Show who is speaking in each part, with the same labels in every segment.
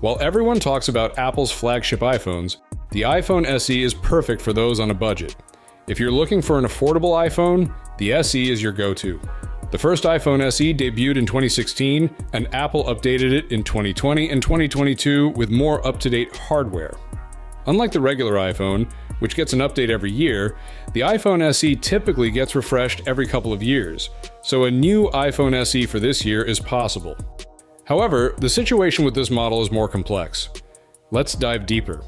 Speaker 1: While everyone talks about Apple's flagship iPhones, the iPhone SE is perfect for those on a budget. If you're looking for an affordable iPhone, the SE is your go-to. The first iPhone SE debuted in 2016, and Apple updated it in 2020 and 2022 with more up-to-date hardware. Unlike the regular iPhone, which gets an update every year, the iPhone SE typically gets refreshed every couple of years, so a new iPhone SE for this year is possible. However, the situation with this model is more complex. Let's dive deeper.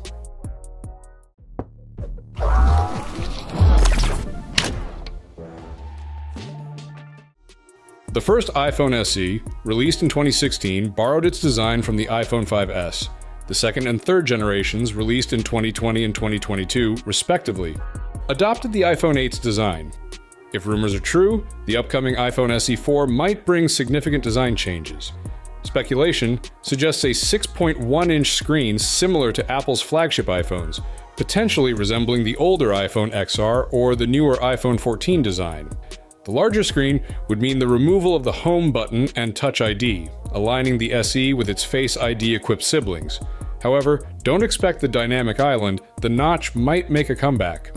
Speaker 1: The first iPhone SE, released in 2016, borrowed its design from the iPhone 5S. The second and third generations, released in 2020 and 2022, respectively, adopted the iPhone 8's design. If rumors are true, the upcoming iPhone SE4 might bring significant design changes. Speculation suggests a 6.1 inch screen similar to Apple's flagship iPhones, potentially resembling the older iPhone XR or the newer iPhone 14 design. The larger screen would mean the removal of the Home button and Touch ID, aligning the SE with its Face ID equipped siblings. However, don't expect the dynamic island, the notch might make a comeback.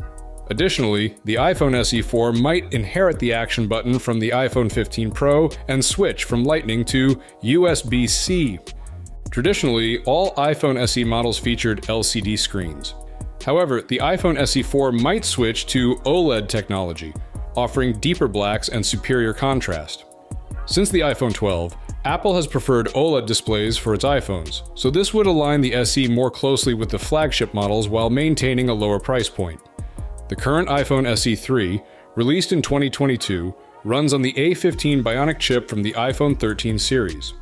Speaker 1: Additionally, the iPhone SE4 might inherit the action button from the iPhone 15 Pro and switch from Lightning to USB C. Traditionally, all iPhone SE models featured LCD screens. However, the iPhone SE4 might switch to OLED technology, offering deeper blacks and superior contrast. Since the iPhone 12, Apple has preferred OLED displays for its iPhones, so this would align the SE more closely with the flagship models while maintaining a lower price point. The current iPhone SE3, released in 2022, runs on the A15 Bionic chip from the iPhone 13 series.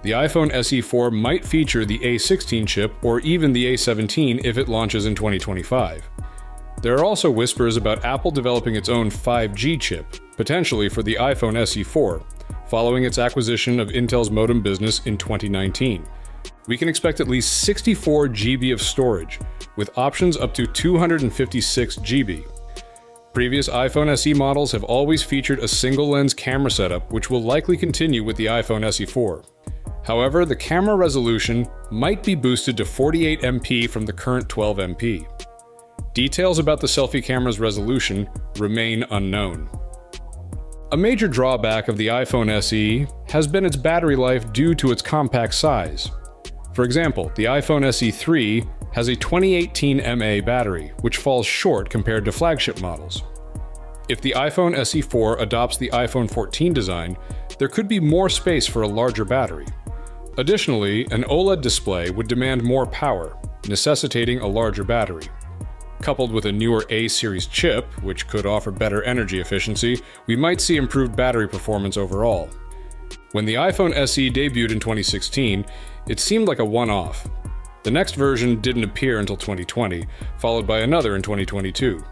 Speaker 1: The iPhone SE4 might feature the A16 chip or even the A17 if it launches in 2025. There are also whispers about Apple developing its own 5G chip, potentially for the iPhone SE4, following its acquisition of Intel's modem business in 2019. We can expect at least 64 GB of storage, with options up to 256 GB. Previous iPhone SE models have always featured a single lens camera setup, which will likely continue with the iPhone SE4. However, the camera resolution might be boosted to 48MP from the current 12MP. Details about the selfie camera's resolution remain unknown. A major drawback of the iPhone SE has been its battery life due to its compact size. For example, the iPhone SE3 has a 2018 mAh battery, which falls short compared to flagship models. If the iPhone SE4 adopts the iPhone 14 design, there could be more space for a larger battery. Additionally, an OLED display would demand more power, necessitating a larger battery. Coupled with a newer A series chip, which could offer better energy efficiency, we might see improved battery performance overall. When the iPhone SE debuted in 2016, it seemed like a one off. The next version didn't appear until 2020, followed by another in 2022.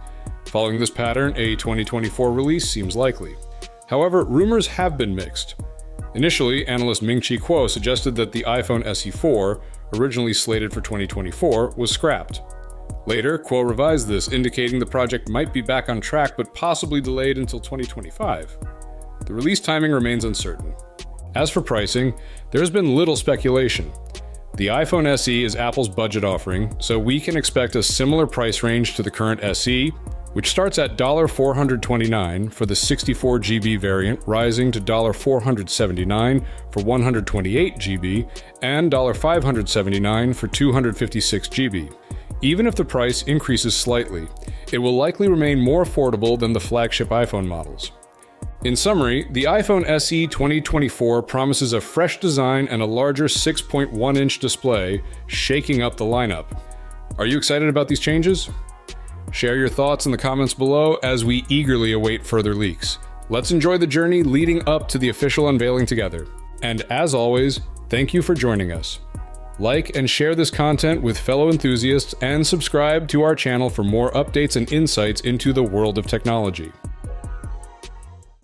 Speaker 1: Following this pattern, a 2024 release seems likely. However, rumors have been mixed. Initially, analyst Ming Chi Kuo suggested that the iPhone SE4, originally slated for 2024, was scrapped. Later, Kuo revised this, indicating the project might be back on track but possibly delayed until 2025. The release timing remains uncertain. As for pricing, there has been little speculation. The iPhone SE is Apple's budget offering, so we can expect a similar price range to the current SE, which starts at $429 for the 64GB variant, rising to $479 for 128GB, and $579 for 256GB. Even if the price increases slightly, it will likely remain more affordable than the flagship iPhone models. In summary, the iPhone SE 2024 promises a fresh design and a larger 6.1 inch display, shaking up the lineup. Are you excited about these changes? Share your thoughts in the comments below as we eagerly await further leaks. Let's enjoy the journey leading up to the official unveiling together. And as always, thank you for joining us. Like and share this content with fellow enthusiasts and subscribe to our channel for more updates and insights into the world of technology.